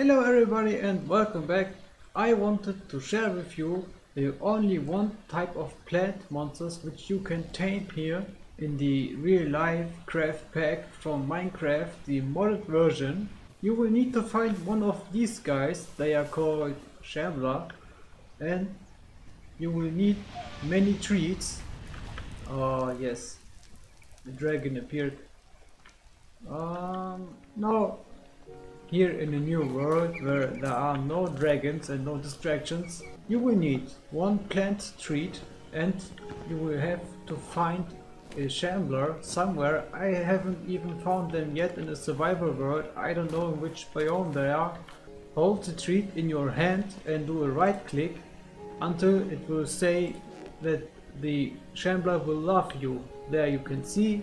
Hello everybody and welcome back. I wanted to share with you the only one type of plant monsters which you can tame here in the real life craft pack from Minecraft, the modded version. You will need to find one of these guys, they are called Shambler and you will need many treats. Oh yes, the dragon appeared. Um, no, here in a new world where there are no dragons and no distractions, you will need one plant treat and you will have to find a shambler somewhere. I haven't even found them yet in the survival world. I don't know in which biome they are. Hold the treat in your hand and do a right click until it will say that the shambler will love you. There you can see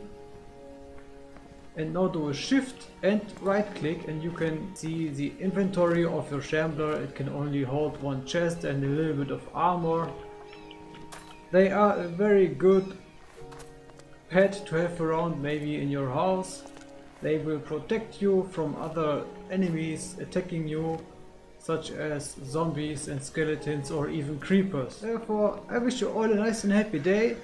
and now do a shift and right click and you can see the inventory of your shambler. It can only hold one chest and a little bit of armor. They are a very good pet to have around maybe in your house. They will protect you from other enemies attacking you such as zombies and skeletons or even creepers. Therefore i wish you all a nice and happy day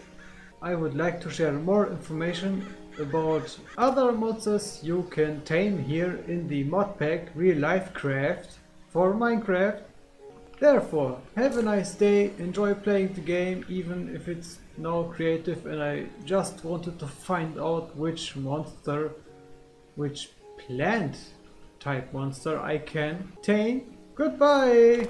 i would like to share more information about other monsters you can tame here in the mod pack Real Life Craft for Minecraft. Therefore, have a nice day, enjoy playing the game even if it's now creative and I just wanted to find out which monster, which plant type monster I can tame. Goodbye!